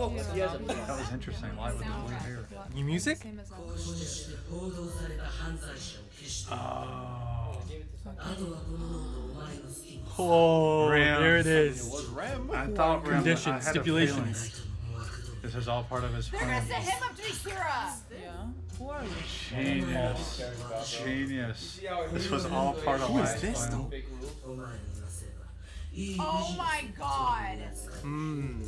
That was interesting. Why would the blue hair? New music? Um, oh. Oh, Rem. there it is. I thought Rem. Conditions, stipulations. This is all part of his plan. There is a hymn of Drishira. Yeah. Who are you? Genius. Genius. This was all part of Who is this, though? Oh my god. Hmm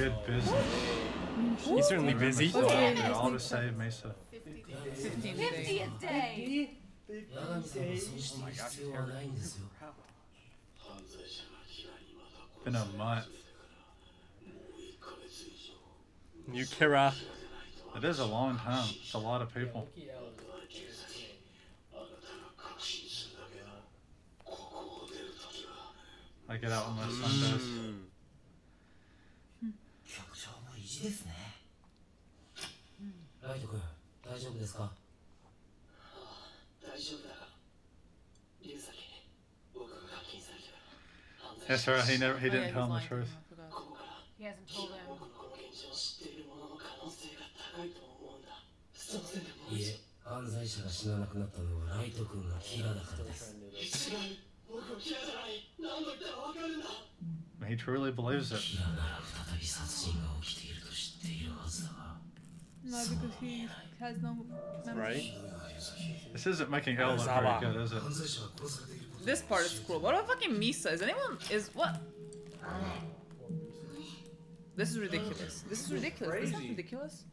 good business. He's certainly busy. All to save Misa. 50 a day! Oh my gosh, Been a month. Yukira. Uh, it is a long time. It's a lot of people. I get out when my Sundays. Mm. 局長も意地ですねライト君大丈夫ですか大丈夫だが龍崎僕が監禁されてから犯罪 Yes, sir. He never. He Oh, yeah, didn't tell him the he's lying to truth. him, I forgot. ここから He hasn't told him. 僕のこの現状を知っている者の可能性が高いと思うんだそうせんでもいえ犯罪者が死ななくなったのはライト君がキラだからです違う僕はキラじゃない何度言ったらわかるんだ He truly believes it. No, because he has no memory. Right? This isn't making Hell look very good, is it? This part is cool. What about fucking Misa? Is anyone... is... what? This is ridiculous. This is ridiculous. This is ridiculous.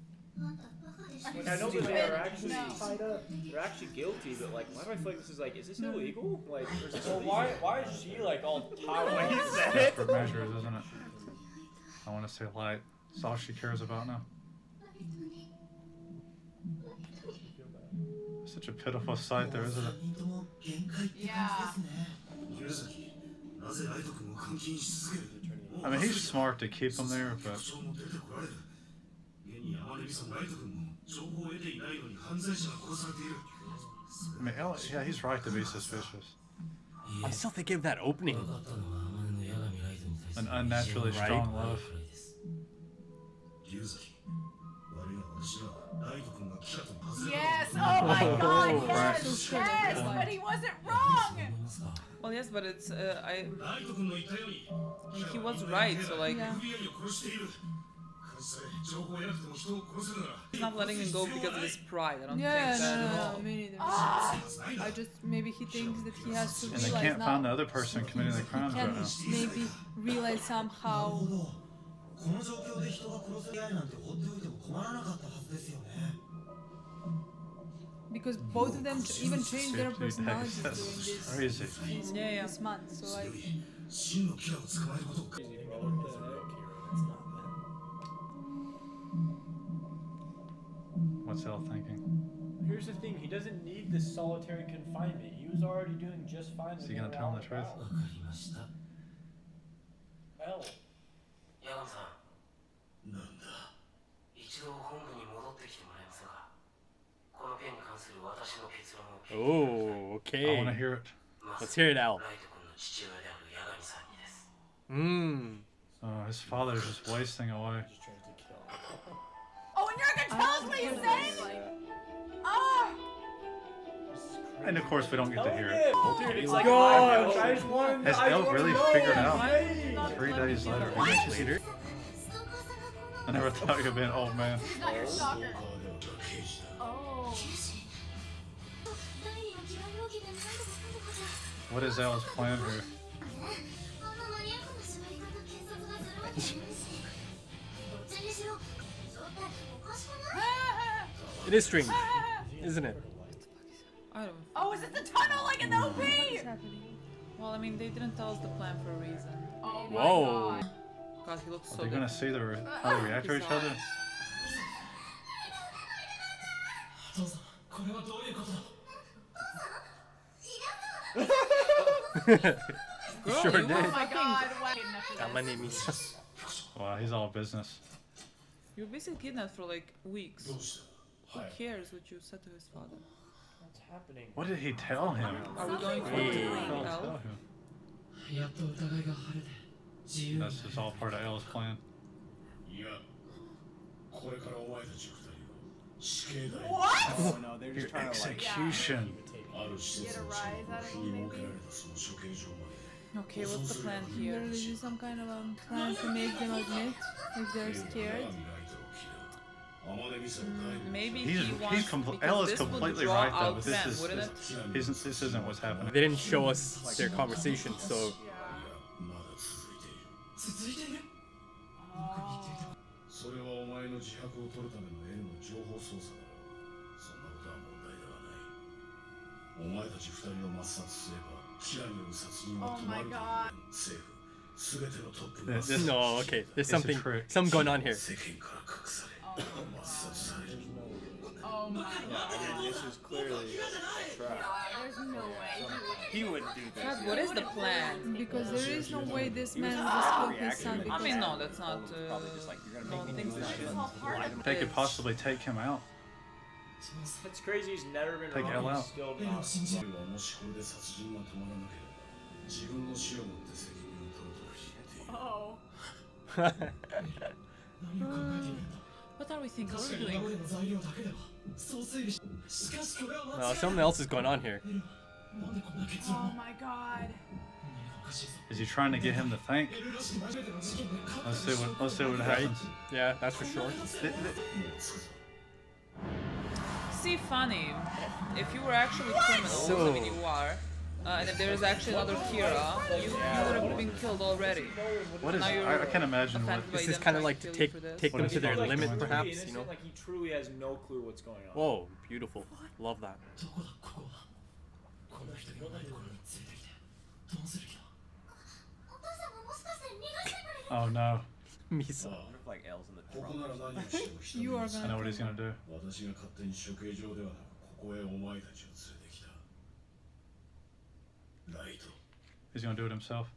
Like, I know that they are actually no. they're actually guilty, but like, why do I feel like this is like, is this illegal? Like, or is this well, why why is she like all tired Desperate? For measures, isn't it? I want to say light. It's all she cares about now. Such a pitiful sight there, isn't it? Yeah. I mean, he's smart to keep him there, but... I mean, yeah, he's right to be suspicious. I still think of that opening. An unnaturally strong love. Yes. Oh my god. Right. Yes. Yes. But he wasn't そう wrong. 思いますか Well, yes, but it's uh, I. ライト君の言ったように He was right. So like, Yeah. FBI を殺している監視され情報を得なくても人を殺せるなら he's not letting him go because of his pride. I don't Yeah, think that no, at no, all. no, me neither. Ah. I just maybe he thinks that he has to And they realize can't now. find the other person committing the crimes Can right now. maybe realize somehow. この状況で人が殺せないなんて放っておいても困らなかったはずですよね because both of them even changed their personalities during this crazy. Yeah, yeah. this month. So like. What's Hill thinking? Here's the thing: he doesn't need this solitary confinement. He was already doing just fine. Is he gonna tell him the truth? Okay. I want to hear it. Let's hear it, Al. Mmm. Oh, his father's just wasting away. Oh, and you're gonna tell us what you said? Oh! Ah. And of course, we don't get to hear it. Okay. Dude, it's like Gosh, Has I L really figured out? Three days later. Three. I never thought you'd be an old man. She's not your stalker. What is L's plan here? It is strange, isn't it? I don't. Oh, is it the tunnel like in the OP? what's happening? Well, I mean, they didn't tell us the plan for a reason. Oh my Whoa. god. God, he looks Are so they good. gonna see the re- how they react to each other? sure did. Oh my god, I'm gonna Wow, he's all business. You're basically kidnapped for like weeks. Who cares what you said to his father? What's happening? What did he tell him? Are we going to tell him? That's just all part of L's plan. What? Oh, no, they're just Your trying execution. To, like, Okay, what's the plan here? Literally do some kind of um, plan to make them admit if they're scared. Mm, maybe he's, he wants he's L is completely right though, but this is this, this, this, isn't what's happening. They didn't show us their conversation, so. Yeah. お前たち二人を抹殺すればキラによる殺人は Oh 止ま my ると god. 政府すべてのトップが This- this- no. Okay, there's It's a something, trick. something going on here. 世間から隠され抹殺される Oh my Yeah, I mean, this is clearly a trap. There's no way. He wouldn't do this. God, what is the plan? Because there is no way this man would just kill his son I because mean, no, that's not. Uh, Probably just like you're no gonna make me things do this like shit. that. Lie to me. They could Bitch. possibly take him out. It's crazy. He's never been Take L wrong. out. He's still エレを not. 信じるはもしこれで殺人が止まらなければ自分の死をもって責任を取ると言っている Oh. 何を考えているんだ What are we thinking? What 確 are か we に今ま doing? での材料だけではそう推理ししかしこれは No, 間違い something else is going on here. なんでこんな結 Oh 論を my god. 何がおかしいぞ Is he trying to get him to think? エルらしき初めての事件で勝 Let's see what. Let's see what Right? happens. Yeah, that's for sure. see funny if you were actually criminals, so. I mean you are, uh, and if there is actually another Kira, you, you would have been killed already. What is? I, I can't imagine what this is. Kind of like to take take them to their like limit, perhaps. You know, like he truly has no clue what's going on. Whoa, beautiful, love that. oh no, Misa. Oh, like L's in 僕なら何をしても人 gonna He's gonna do it himself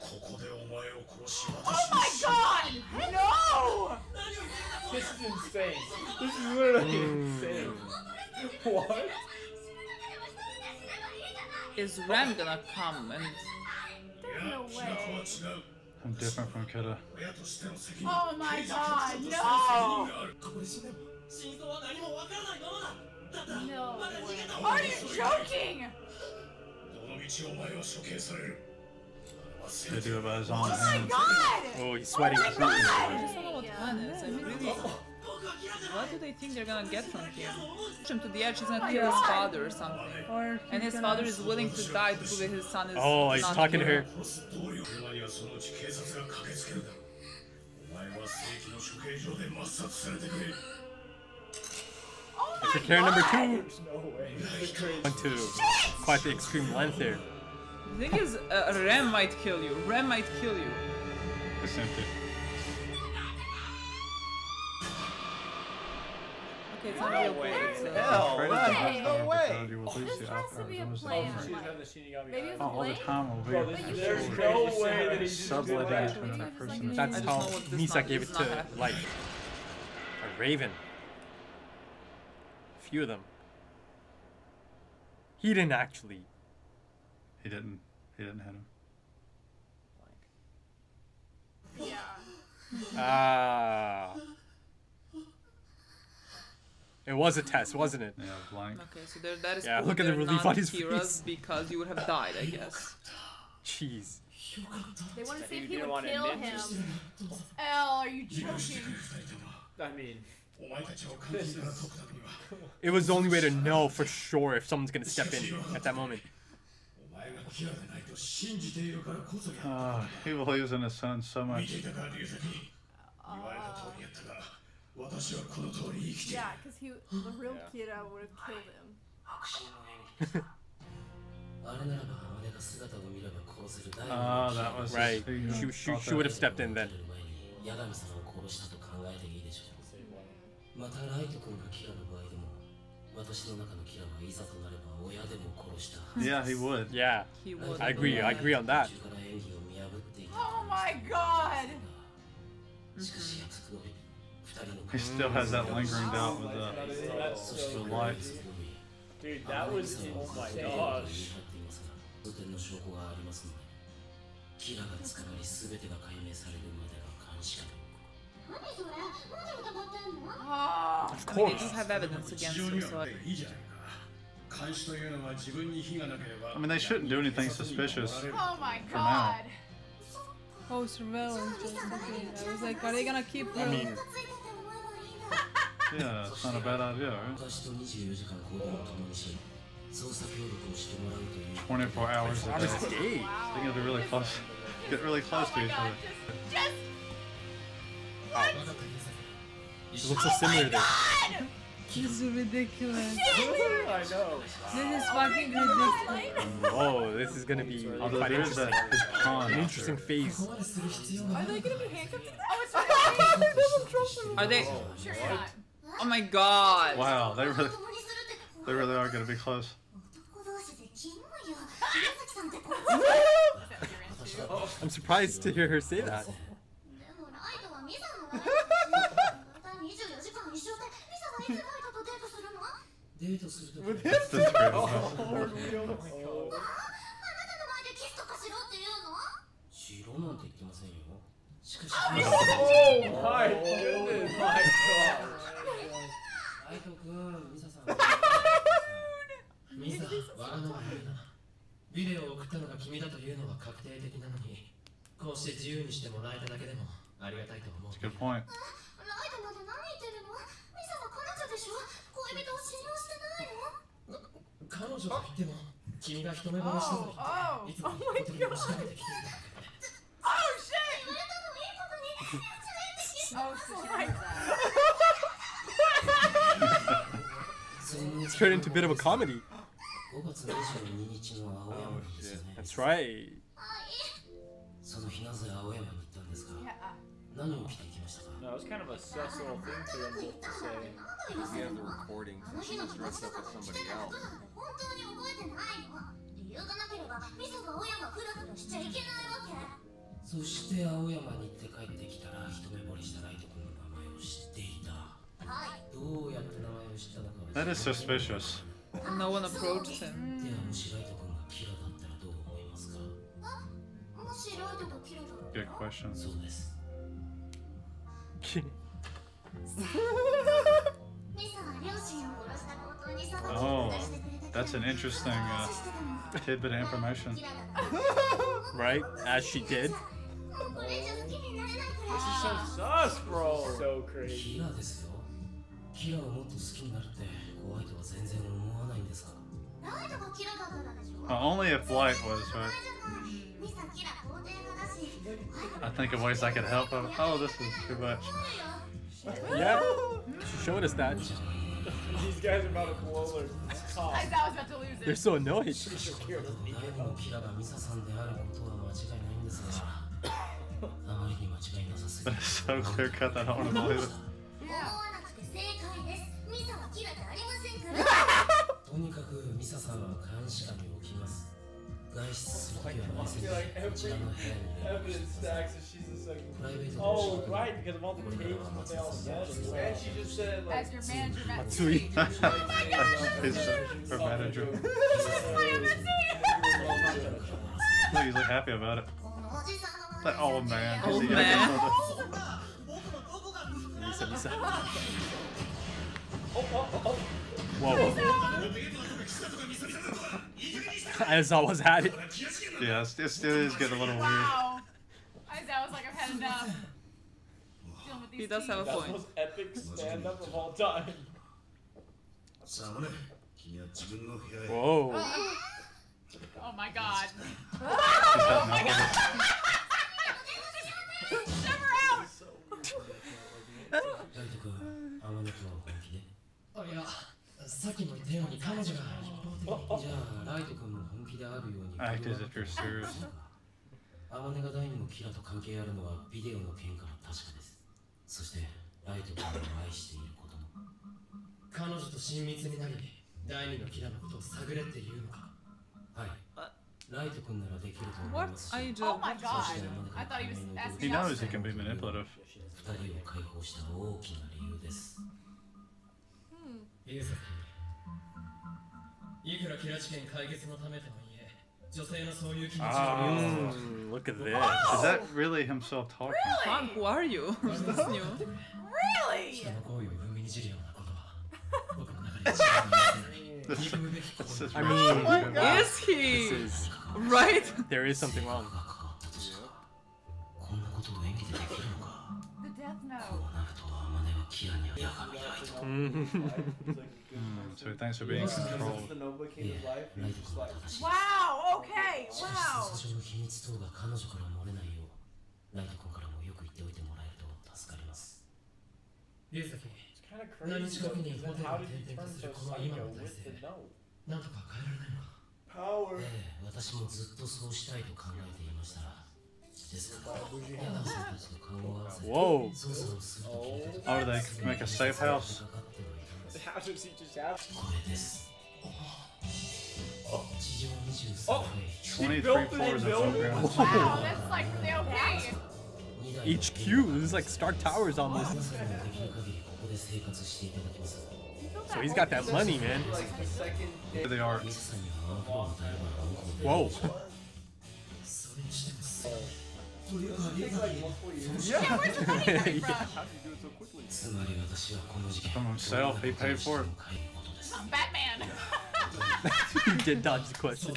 Oh my god! No! This is insane. This is literally hmm. insane. What? Is Rem gonna come and... There's no way. I'm different from Keda. Oh my god, no! No. Are you joking? They do it by his oh own. Oh my god! Oh, he's oh sweating. Oh my god! What do they think they're gonna get from him? Push him to the edge, he's gonna kill his father or something. Or and his father is willing to die to prove that his son is Oh, he's talking to her. Oh it's a care number two, no going to quite the extreme length here. The thing is, uh, Rem might kill you. Rem might kill you. Percentage. It's empty. Not No real way bullets. in uh, hell. Afraid of There's no way. because you will lose This has to be a What is that? plan. She's having the Shinigami Maybe it's Oh, all the Blade? time will Bro, be. this, there's no way that he's just Subletting doing that. between person. it's and- like- That's how know Misa gave it to like a Raven. A few of them. He didn't actually. He didn't. He didn't hit him. Yeah. Ah. It was a test, wasn't it? Yeah, blank. Okay, so there, that is. Yeah, cool. look at the relief on his face. because you would have died, I guess. Jeez. They want to see if he would kill him. L, are you joking? I mean. it was the only way to know for sure if someone's gonna step in at that moment. Uh, he believes in his son so much. Uh, いたか龍崎言われた通りやったが私はこの通り生きている Yeah, because he, the real Kira would have killed him. 白紙の絵にあれならば姉が姿を見れば殺せる第 Ah, 二の that was Right. He She, she, thought she that- would have stepped in then. 前に八神様を殺したと考えていいでしょうまたライト君がキラの場合でも私の中のキラはいざとなれば親でも殺したはず Yeah, he would. Yeah, He would. I agree. I agree on that. 途中から演技を見破っていた Oh my god! しかし約束通り二人の He still has that lingering doubt with the, that's そして the そ lights. dude, that was oh my gosh. 数点の証拠がありますのでキラが捕まり全てが解明されるまでは監視下で Of I mean, they course. do have evidence against her, so I- いいじゃないか監視というのは自分に非がなければ I mean, they shouldn't do anything suspicious. Oh my For now. god. Oh, surveillance. Just okay. I was like, are they gonna keep her? I mean, yeah, it's not a bad idea, right? 24 hours a day. They're gonna be really close. Get really close oh to each other. Just... What? It looks so oh similar there. This is ridiculous. I know. This is fucking ridiculous. Whoa, this is gonna be Although quite interesting. A, an interesting face. Are they gonna be handcuffed? Oh, it's Donald Trump. Are they? Oh, sure not. Oh my god. Wow, they really, they really are gonna be close. 男同士でキモいよ宮崎さんってこ Is that what you're into? I'm surprised to hear her say that. でもライトはミサのライトだしまた24時間一緒でミサがいつライトとデートするのあデートするとき That's crazy. なたの前でキスとかしろって言うのしろなんて言ってませんよしかし Oh my goodness. My god. ライト君ミサさん。ミサ笑うのは無理だなビデオを送ったのが君だというのは確定的なのにこうして自由にしてもらえただけでもありがたいと思う。Good point. ライトまで何言ってるの？ミサは彼女でしょ？恋人を信用してないの？彼女と言っても君が一目惚れしたと言って、Oh, oh, いつも言葉に押しかけてきていただ Oh shit! 言われたのいいことに連れてきて Oh, so she It's turned into a bit of a comedy. 5月22日の青山なんですよね That's right. その日なぜ青山に行ったんですか.何を着ていきましたか No, it's kind of a sus little thing for them both to say. We have the recording. あの日の友達とか着てた服なんて本当に覚えてないの理由がなければミサが青山フラフラしちゃいけないわけそして青山に行って帰ってきたら一目惚れしたライト君の名前を知っていたはい That is suspicious. No one approached him. Good question. oh, that's an interesting uh, tidbit of information. right? As she did. This is so sus, bro. So crazy. キラですよキラをもっと好きになるって怖いとは全然思わないんですかライトがキラだからでしょ Uh, only if Light was, right? ミサキラ肯定派だし I think of ways I could help him. Oh, this is too much. Yeah. She showed us that. These guys are about to blow their top. I thought I was about to lose They're it. so annoyed. 誰もキラがミサさんであることは間違いないんですがあまりに間違いなさすぎ That る is so clear cut that I don't want to believe it. とにかくミサさんは監視下に置きます外出するときは内線でこちらの部屋に入れ Evidence stacks and she's just like, プライベート oh, right, because of all the tapes and what they all said. And she just said, like, As your manager, Matt. Matsui. He's her manager. Look, he's like happy about it. このおじさんの That old man. Is Old he- man. Misa, Misa. Whoa. I was at. Yeah, it's, getting a little wow. weird. Like, I've had enough. He does have a point. Epic stand-up of all time. Whoa. oh my god. oh my god. あいやさっきも言ったように彼女が一方的にじゃあライト君も本気であるように Act as if you're serious. アマネが第二のキラと関係あるのはビデオの件から確かですそしてライト君を愛していることも彼女と親密になり第二のキラのことを探れっていうのかはいライト君ならできると思い What ますし are you Oh doing? my god. I thought he was asking He knows he can be manipulative. 二人を解放した大きな理由ですゆうさいくらキラ事件解決のためとはいえ女性のそういう気持ちを Ah. Mm, look at this. Is that really himself talking? Han, who are you? Is this new? Really? 人の行為を踏みにじるようなことは This, this is I really mean, good. Is he? This is Right? there is something wrong. 君は like, 正しい Wow, okay, wow. 秘密等が彼女から漏れないようライト君からもよく言っておいてもらえると助かります。So んとか変えられないのか？Power. ええ私もずっとそうしたいと考えていました Whoa! Oh, they make a safe house. How does he just have? Oh, 23 floors of overground. Wow, that's like really okay. HQ, this is like Stark Towers almost. So he's got that money, man. Here they are. Whoa. Yeah, where's the money coming from? How did you do it so quickly? From himself, he paid for it. I'm Batman. He did dodge the question.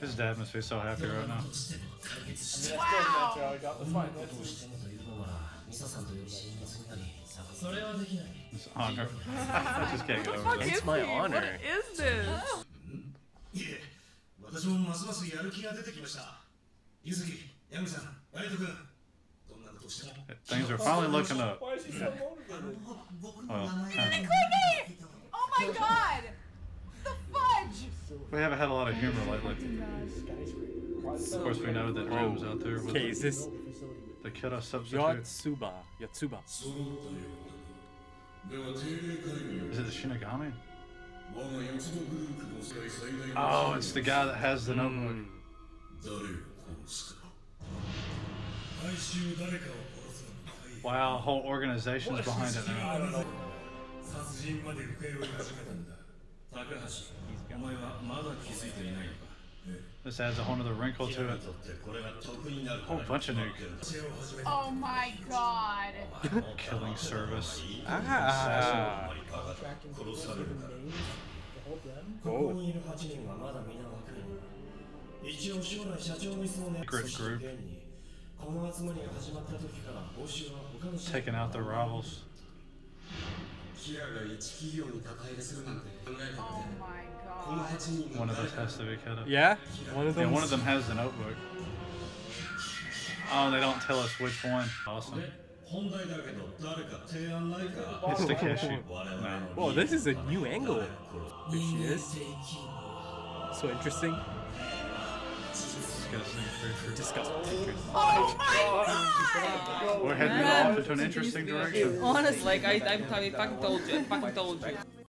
His dad must be so happy right now. Wow. It's honor. I just can't get over that. It's my honor. What is this? いえ私もますますやる気が出てきましたゆずきヤミさんライト君どんなことをしても Things are finally looking up. Why is he so motivated? Well, Courtney! Oh my god! The fudge! we haven't had a lot of humor lately. Skyscraper. Of course, we know that Rome's out there with Okay, is this the Kiddo substitute. Yotsuba? Yotsuba. そうということでは定例会議 Is it the Shinigami? Oh, it's the guy that has the hmm. number. Wow, whole organization's behind it now. This adds a whole other wrinkle to it. Whole bunch of new. Oh my god. Killing service. Ah. Oh. Secret group. Taking out the rivals. Oh my one of those has to be cut up. Yeah? One of them? Yeah, one of them has the notebook. Oh, they don't tell us which one. Awesome. It's the Whoa, this is a new angle. There she is. So interesting. Disgusting. Disgusting. Oh my god! We're heading yeah, off into an interesting direction. Honestly, like, I, I, I fucking told you. I fucking told you.